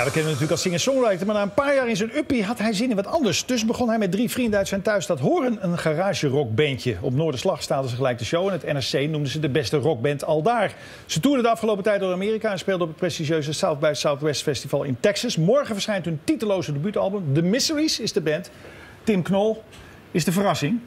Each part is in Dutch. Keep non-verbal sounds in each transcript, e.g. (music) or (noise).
Ja, we kennen hem natuurlijk als singer-songwriter, maar na een paar jaar in zijn uppie had hij zin in wat anders. Dus begon hij met drie vrienden uit zijn thuis dat horen een garage rockbandje. Op Noorderslag staden ze gelijk de show en het NRC noemde ze de beste rockband al daar. Ze toerden de afgelopen tijd door Amerika en speelden op het prestigieuze South by Southwest Festival in Texas. Morgen verschijnt hun titeloze debuutalbum. The Miseries is de band. Tim Knol is de verrassing.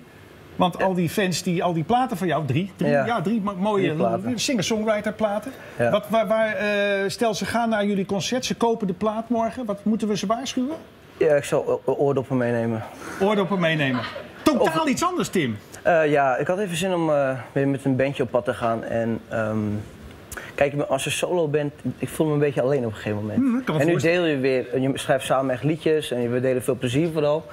Want al die fans, die, al die platen van jou, drie, drie, ja. Ja. drie mo- mooie singer-songwriter platen. Ja. Wat, waar, waar, eh, stel ze gaan naar jullie concert, ze kopen de plaat morgen. Wat moeten we ze waarschuwen? Ja, ik zal oordoppen meenemen. Oordoppen meenemen. Totaal iets anders, Tim. Eh, ja, ik had even zin om eh, weer met een bandje op pad te gaan. En ehm, kijk, als je solo bent, ik voel me een beetje alleen op een gegeven moment. Me en nu deel je weer, je schrijft samen echt liedjes en we delen veel plezier vooral.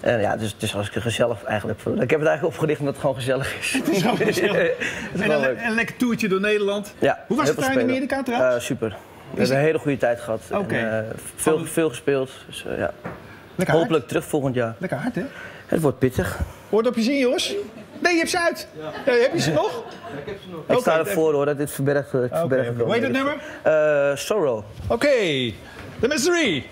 En ja, dus het is hartstikke gezellig eigenlijk. Ik heb het eigenlijk opgericht omdat het gewoon gezellig is. Het is gewoon gezellig. (laughs) het is En een, een lekker toertje door Nederland. Ja, Hoe was het daar in. Amerika trouwens? Eh, super. We hebben een hele goede tijd gehad. En, Oké. eh, veel, Van- veel gespeeld. Dus, eh, ja. Lekker hard. Hopelijk terug volgend jaar. Lekker hard, hè? Het wordt pittig. Oordopjes in, jongens? Nee, je hebt ze uit. Ja. heb je ze nog? Ik sta ervoor hoor, dat dit verbergt. Hoe heet het nummer? Eh, Sorrow. Oké, The Mystery.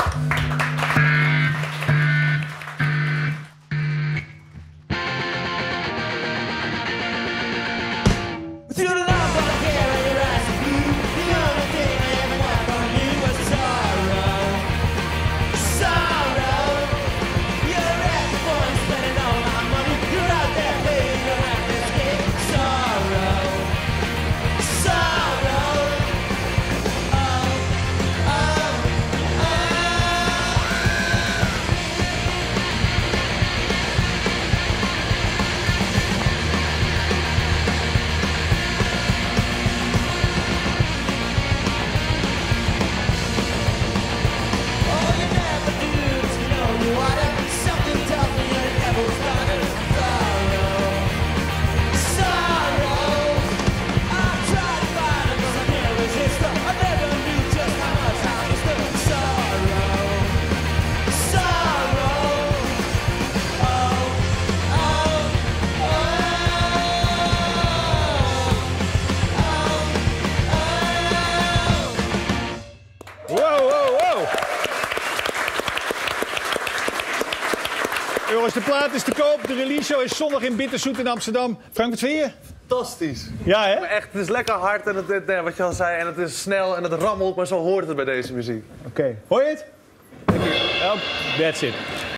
Jongens, de plaat is te koop. De release show is zondag in Bitterzoet in Amsterdam. Frank, wat vind je? Fantastisch. Ja, hè? Maar echt, het is lekker hard en het, het, wat je al zei, en het is snel en het rammelt, maar zo hoort het bij deze muziek. Oké. Hoor je het? Oh, that's it.